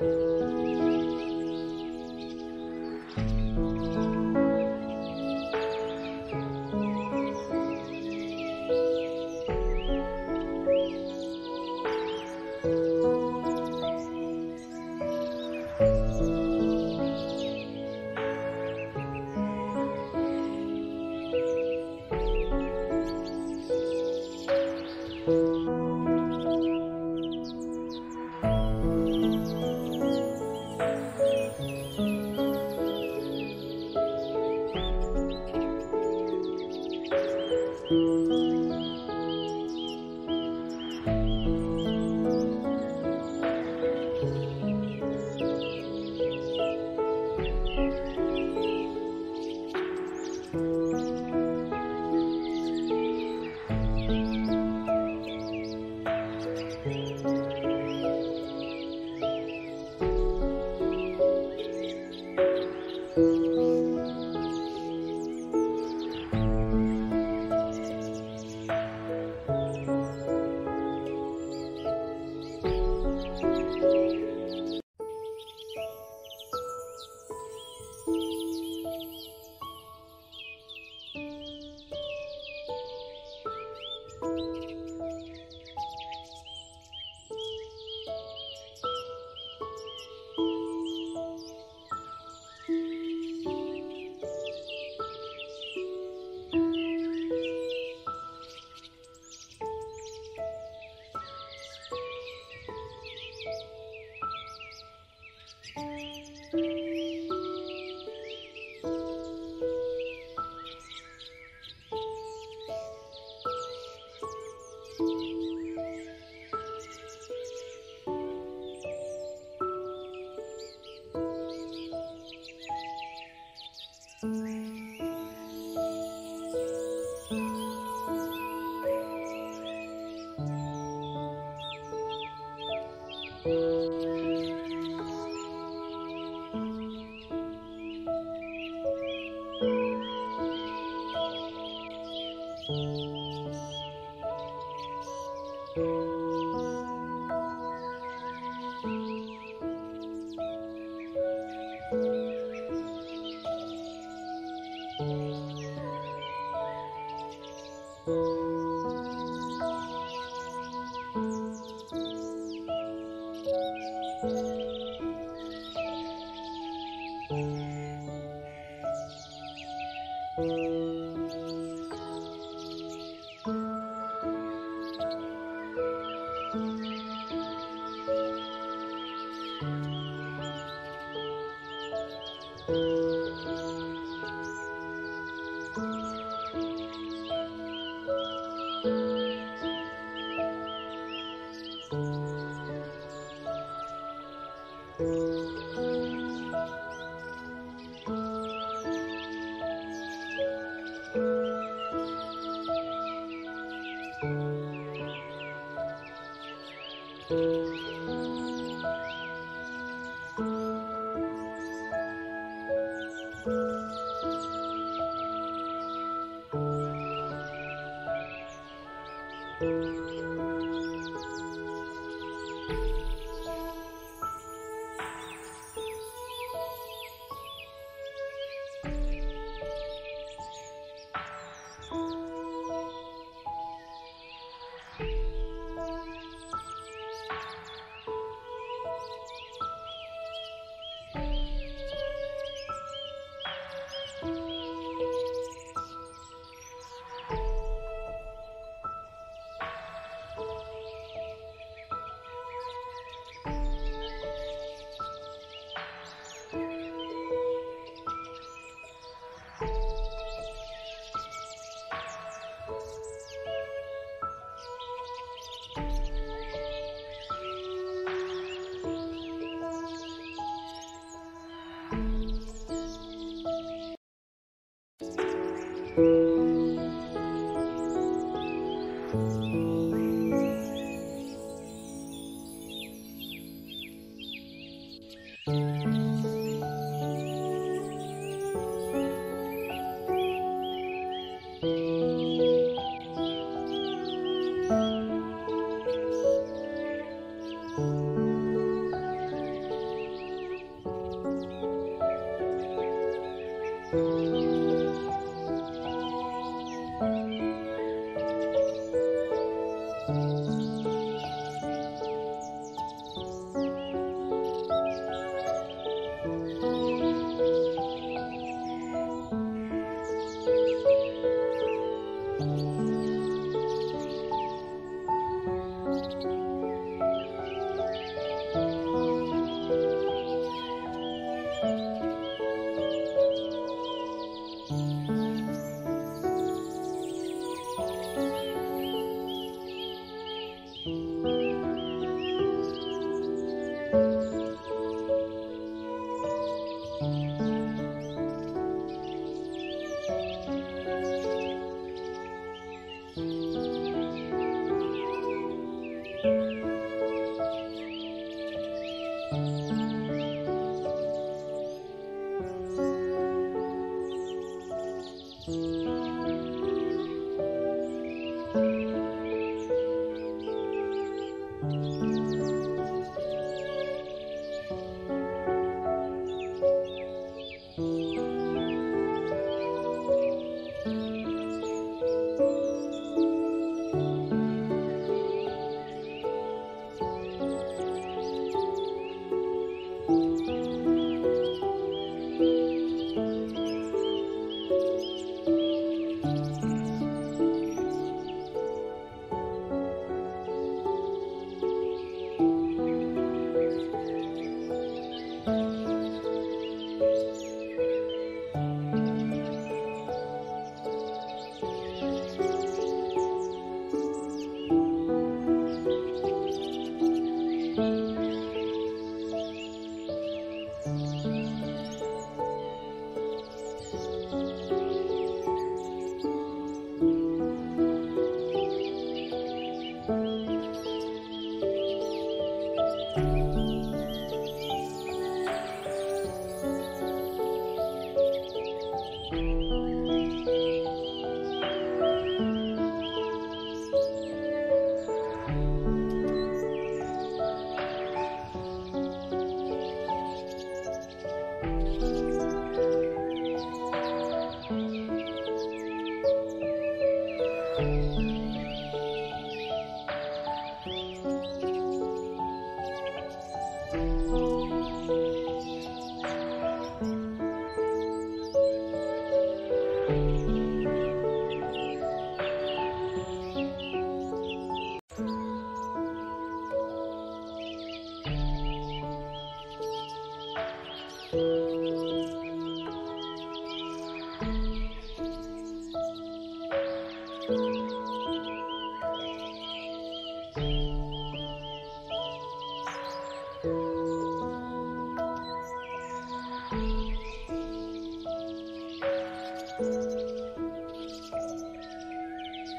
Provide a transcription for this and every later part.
嗯。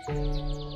Música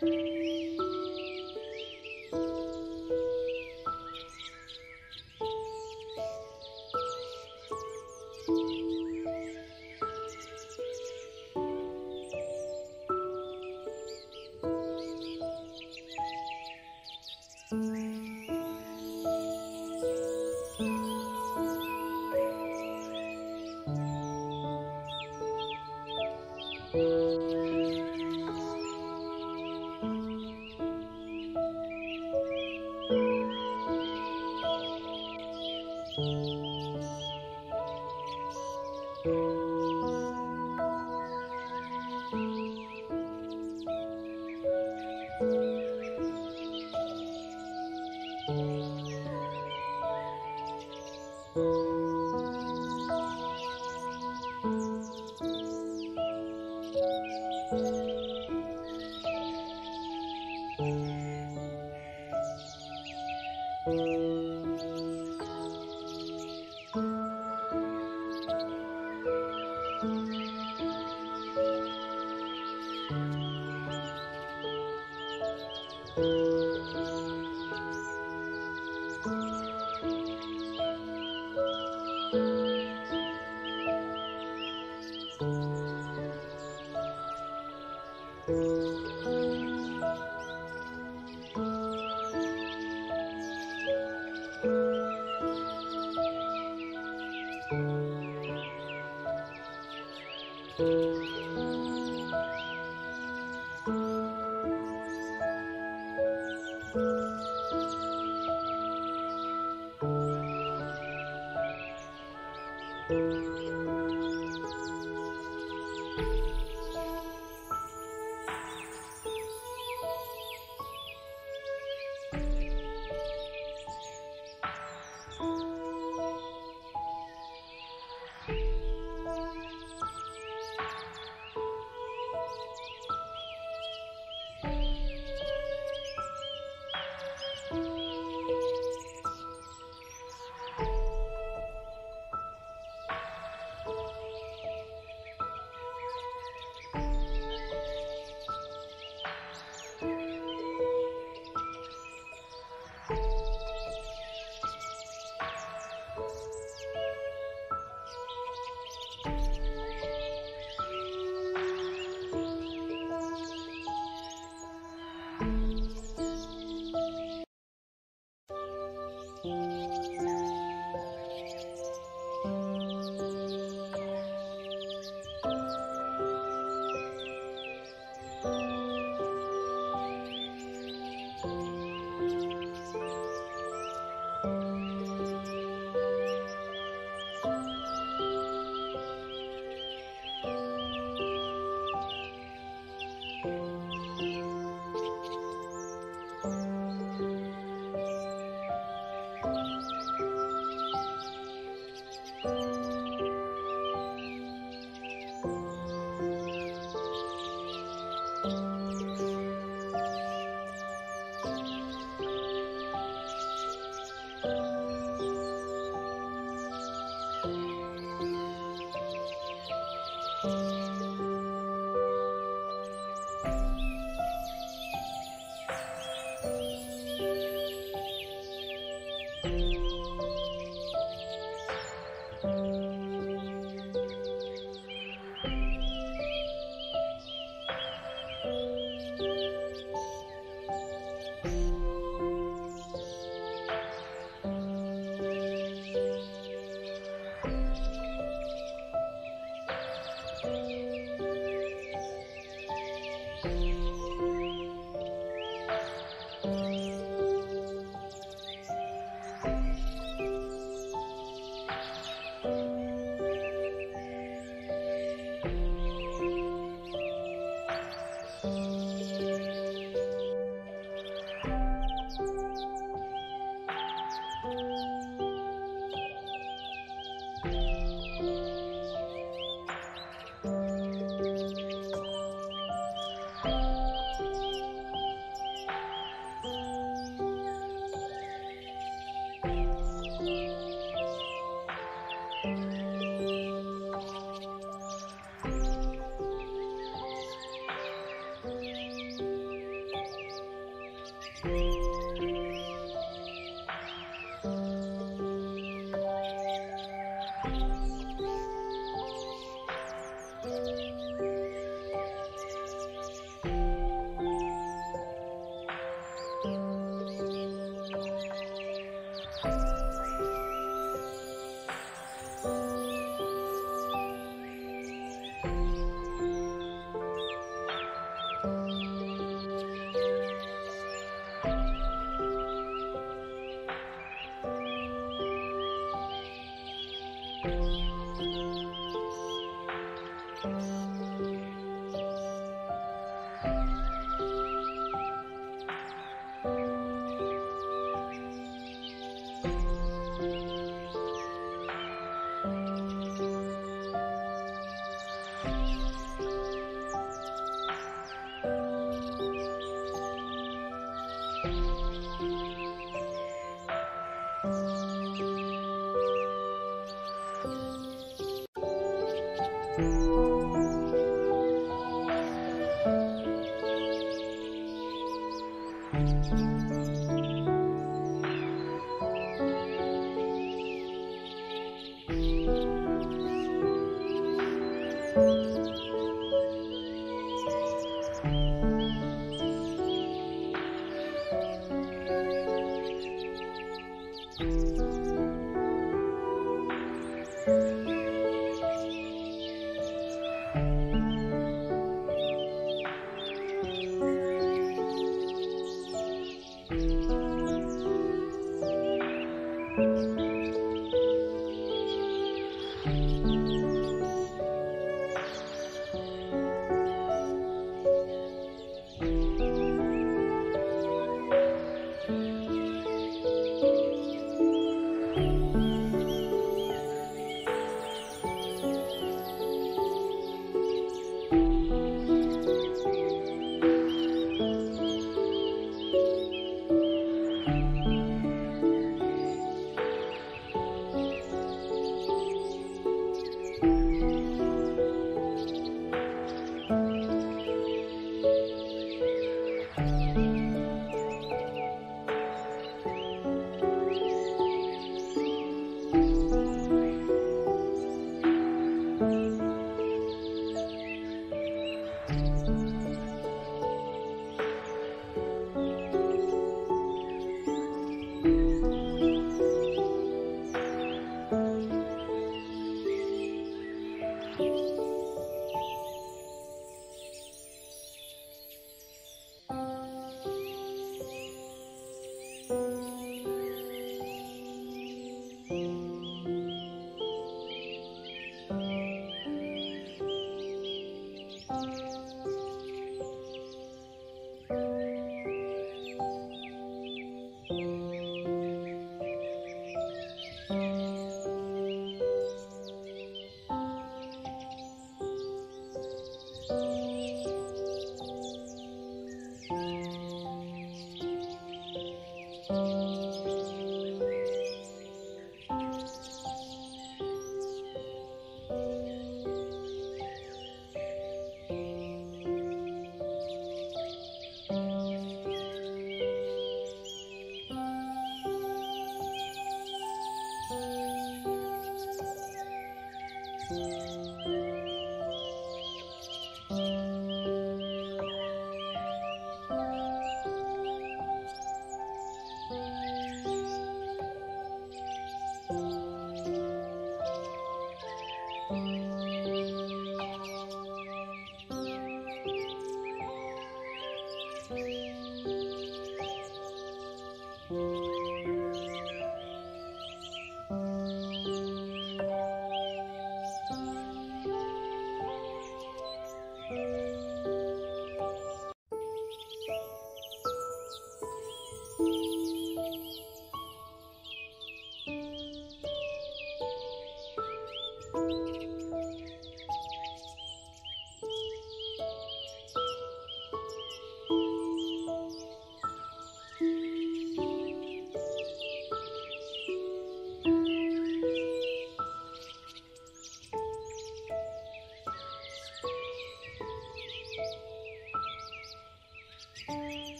Bye.